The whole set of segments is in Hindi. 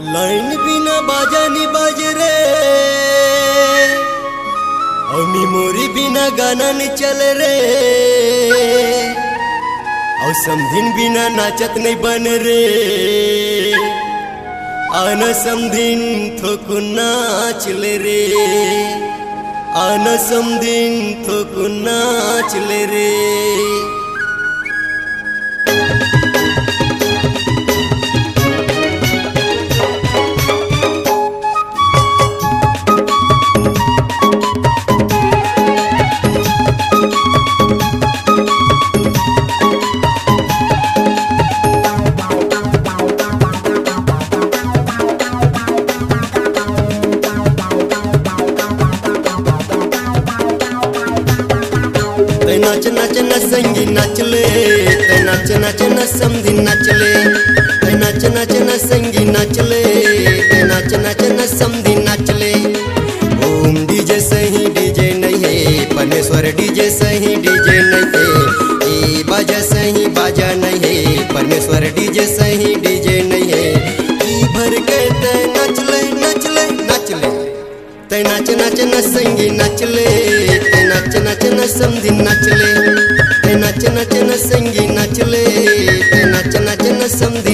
लाइन बिना बाजा नी बाज रे। और मेमोरी बिना गाना नी चल रे। और समधिन बिना नाचत नहीं बन रे। आना समधिन थोकु नाच ले रे। आना समधिन थोकु नाच ले रे। न संगी नाचले, ते नाच नाच न समधी नाचले। ते नाच नाच न संगी नाचले, ते नाच नाच न समधी नाचले। ओम डीजे सही डीजे नहीं है परमेश्वर डीजे सही डीजे नहीं। है ई बाजा सही बाजा नहीं है परमेश्वर डीजे सही डीजे नहीं। है ई भर के ते नाचले नाचले नाचले। ते नाच नाच न संगी नाचले, ते नाच नाच न समधी नाचले। नाच नाच न संगी नाचले ते नाच नाच न समधी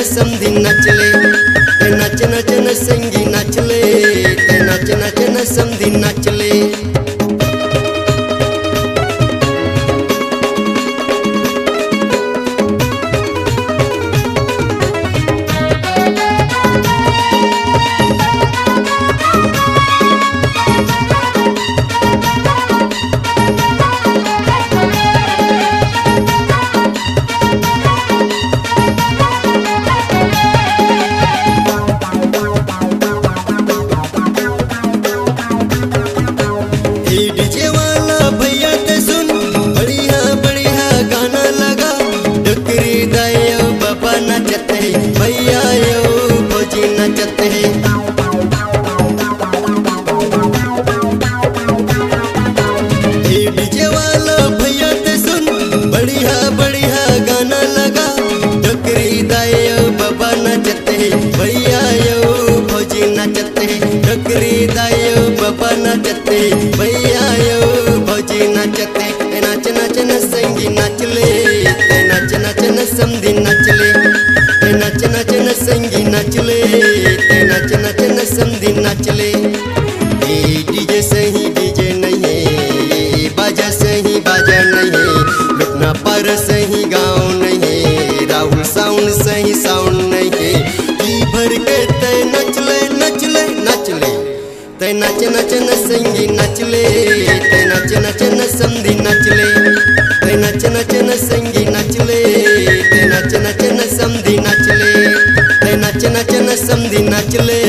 न समधी नाचले। साउंड सही साउंड नहीं के जी भर के ते नचले नचले नचले ते नच नच न संगी नचले ते नच नच न संधि नचले ते नच नच न संगी नचले ते नच नच न संधि नचले ते नच नच न संधि नचले